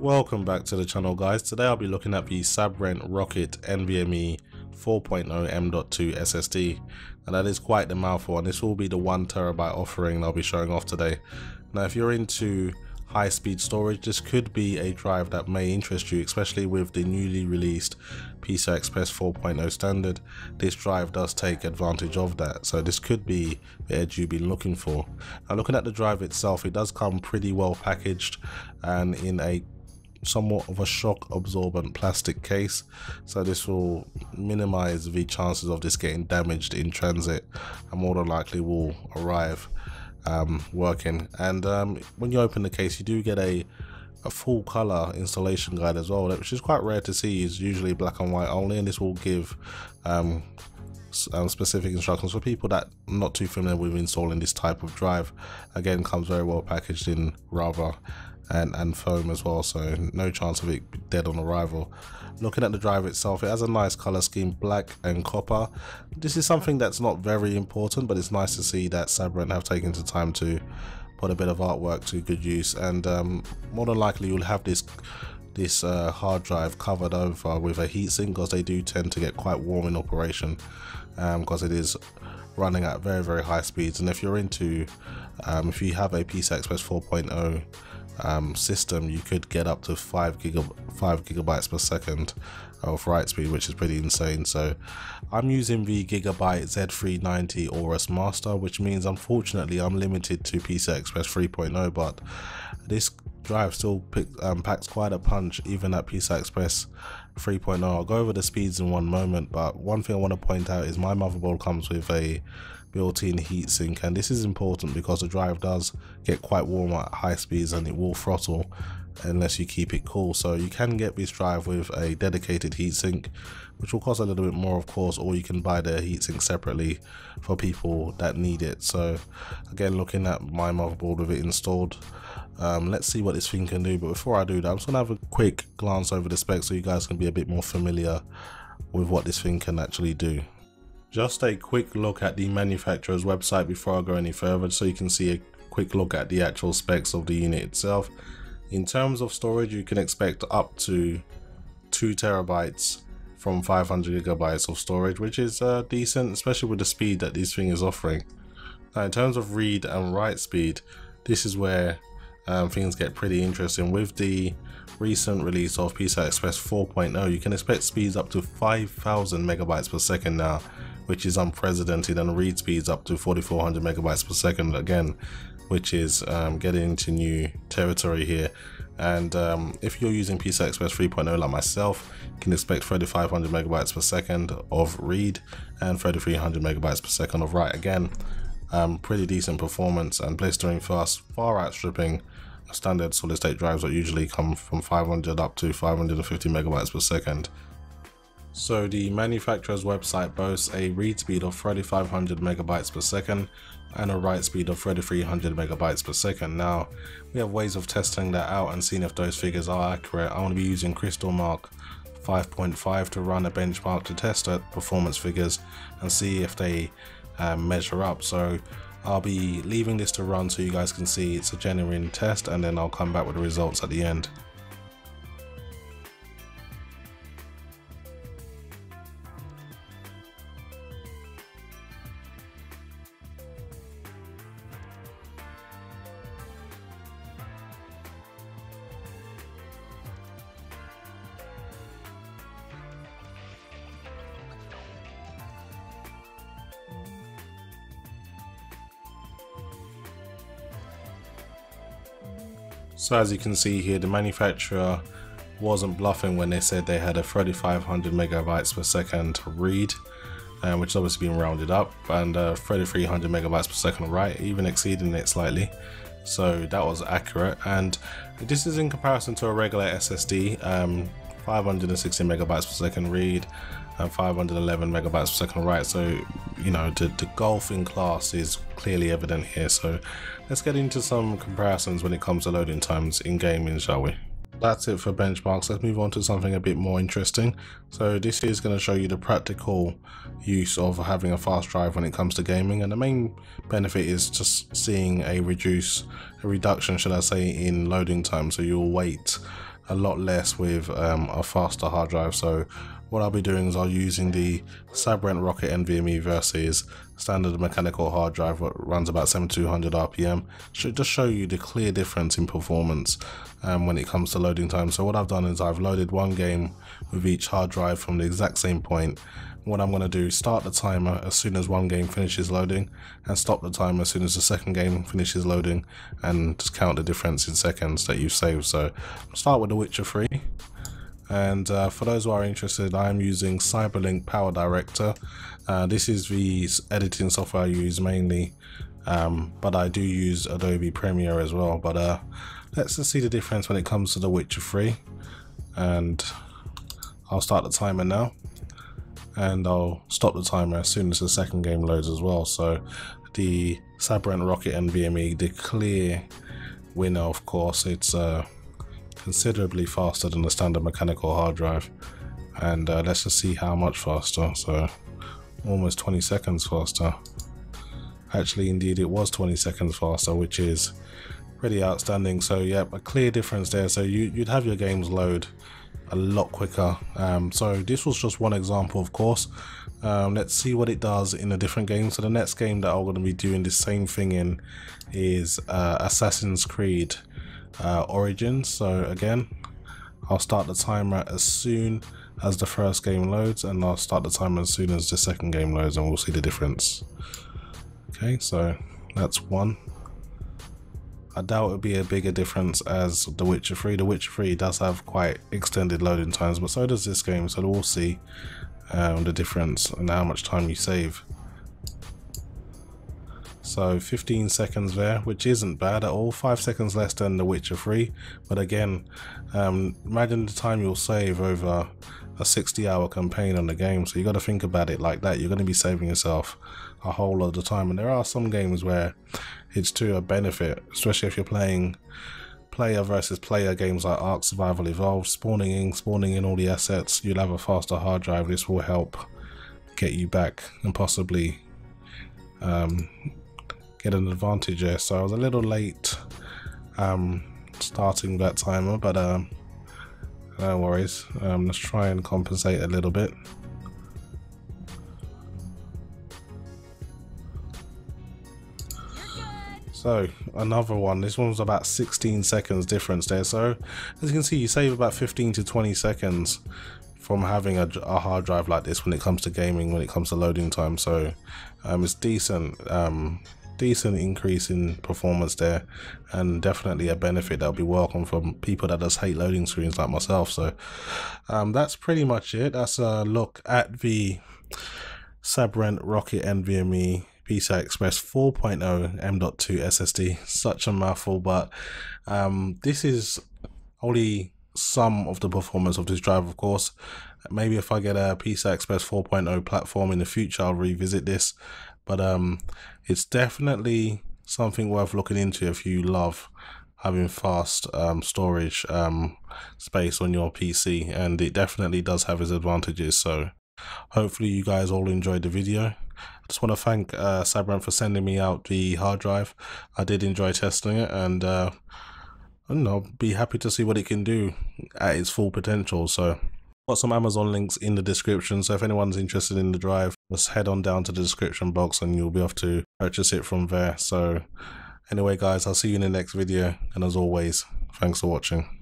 Welcome back to the channel guys. Today I'll be looking at the Sabrent Rocket NVMe 4.0 M.2 SSD. And that is quite the mouthful and this will be the 1TB offering I'll be showing off today. Now if you're into high speed storage this could be a drive that may interest you especially with the newly released PCI Express 4.0 standard this drive does take advantage of that so this could be the edge you've been looking for now looking at the drive itself it does come pretty well packaged and in a somewhat of a shock absorbent plastic case. So this will minimize the chances of this getting damaged in transit and more than likely will arrive um, working. And um, when you open the case you do get a a full color installation guide as well which is quite rare to see. Is usually black and white only and this will give um, um, specific instructions for people that are not too familiar with installing this type of drive. Again comes very well packaged in rubber and, and foam as well so no chance of it dead on arrival. Looking at the drive itself it has a nice color scheme black and copper. This is something that's not very important but it's nice to see that Sabrent have taken the time to put a bit of artwork to good use. And um, more than likely you'll have this this uh, hard drive covered over with a heatsink because they do tend to get quite warm in operation because um, it is running at very very high speeds. And if you're into um, if you have a PCI Express 4.0 um, system, you could get up to five gigab five gigabytes per second of write speed, which is pretty insane. So I'm using the Gigabyte Z390 Aorus Master, which means unfortunately I'm limited to PCI Express 3.0, but this drive still pick, um, packs quite a punch even at PCI Express 3.0. I'll go over the speeds in one moment, but one thing I want to point out is my motherboard comes with a built-in heatsink and this is important because the drive does get quite warm at high speeds and it will throttle unless you keep it cool. So you can get this drive with a dedicated heatsink which will cost a little bit more of course or you can buy the heatsink separately for people that need it. So again looking at my motherboard with it installed um, let's see what this thing can do. But before I do that I'm just gonna have a quick glance over the specs so you guys can be a bit more familiar with what this thing can actually do just a quick look at the manufacturer's website before I go any further so you can see a quick look at the actual specs of the unit itself. In terms of storage you can expect up to 2 terabytes from 500 gigabytes of storage which is uh, decent especially with the speed that this thing is offering. Now in terms of read and write speed this is where um, things get pretty interesting with the recent release of PCI Express 4.0 you can expect speeds up to 5000 megabytes per second now which is unprecedented and read speeds up to 4400 megabytes per second again which is um, getting into new territory here. And um, if you're using PCI Express 3.0 like myself you can expect 3500 megabytes per second of read and 3300 megabytes per second of write. Again um, pretty decent performance and blistering fast far outstripping standard solid state drives that usually come from 500 up to 550 megabytes per second so the manufacturer's website boasts a read speed of 3500 megabytes per second and a write speed of 3300 megabytes per second. Now, we have ways of testing that out and seeing if those figures are accurate. I want to be using Crystal Mark 5.5 to run a benchmark to test the performance figures and see if they um, measure up. So I'll be leaving this to run so you guys can see it's a genuine test and then I'll come back with the results at the end. So as you can see here, the manufacturer wasn't bluffing when they said they had a 3500 megabytes per second read, uh, which is obviously being rounded up, and uh, 3300 megabytes per second write, even exceeding it slightly. So that was accurate, and this is in comparison to a regular SSD, um, 560 megabytes per second read, and 511 megabytes per second write. So you know the, the golf in class is clearly evident here. So let's get into some comparisons when it comes to loading times in gaming, shall we? That's it for benchmarks. Let's move on to something a bit more interesting. So this is going to show you the practical use of having a fast drive when it comes to gaming. And the main benefit is just seeing a reduce, a reduction, should I say, in loading time. So you'll wait a lot less with um, a faster hard drive. So what I'll be doing is I'll using the Sabrent Rocket NVMe versus standard mechanical hard drive that runs about 7200 RPM. Should just show you the clear difference in performance um, when it comes to loading time. So what I've done is I've loaded one game with each hard drive from the exact same point what I'm going to do start the timer as soon as one game finishes loading and stop the timer as soon as the second game finishes loading and just count the difference in seconds that you've saved. So start with The Witcher 3 and uh, for those who are interested I'm using Cyberlink Power Director. Uh, this is the editing software I use mainly um, but I do use Adobe Premiere as well but uh, let's just see the difference when it comes to The Witcher 3 and I'll start the timer now and I'll stop the timer as soon as the second game loads as well. So the Sabrent Rocket NVMe, the clear winner of course, it's uh, considerably faster than the standard mechanical hard drive and uh, let's just see how much faster, so almost 20 seconds faster. Actually indeed it was 20 seconds faster which is pretty outstanding so yeah a clear difference there so you, you'd have your games load a lot quicker. Um, so this was just one example, of course. Um, let's see what it does in a different game. So the next game that I'm going to be doing the same thing in is uh, Assassin's Creed uh, Origins. So again, I'll start the timer as soon as the first game loads and I'll start the timer as soon as the second game loads and we'll see the difference. Okay, so that's one. I doubt it would be a bigger difference as The Witcher 3. The Witcher 3 does have quite extended loading times, but so does this game, so we'll see um, the difference and how much time you save. So 15 seconds there, which isn't bad at all. 5 seconds less than The Witcher 3. But again, um, imagine the time you'll save over a 60 hour campaign on the game. So you got to think about it like that. You're going to be saving yourself a whole lot of time. And there are some games where it's to a benefit, especially if you're playing player versus player games like Ark Survival Evolved, spawning in, spawning in all the assets. You'll have a faster hard drive. This will help get you back and possibly um, get an advantage there. So I was a little late um, starting that timer, but um, no worries. Um, let's try and compensate a little bit. So another one, this one was about 16 seconds difference there. So as you can see, you save about 15 to 20 seconds from having a, a hard drive like this when it comes to gaming, when it comes to loading time. So um, it's decent, um, decent increase in performance there and definitely a benefit that'll be welcome from people that just hate loading screens like myself. So um, that's pretty much it. That's a look at the Sabrent Rocket NVMe PCI Express 4.0 M.2 SSD. Such a mouthful, but um, this is only some of the performance of this drive, of course. Maybe if I get a PCI Express 4.0 platform in the future, I'll revisit this. But um, it's definitely something worth looking into if you love having fast um, storage um, space on your PC and it definitely does have its advantages so hopefully you guys all enjoyed the video I just want to thank uh, Sabrent for sending me out the hard drive. I did enjoy testing it and uh, I don't know, be happy to see what it can do at its full potential. So got some Amazon links in the description. So if anyone's interested in the drive, just head on down to the description box and you'll be able to purchase it from there. So anyway, guys, I'll see you in the next video. And as always, thanks for watching.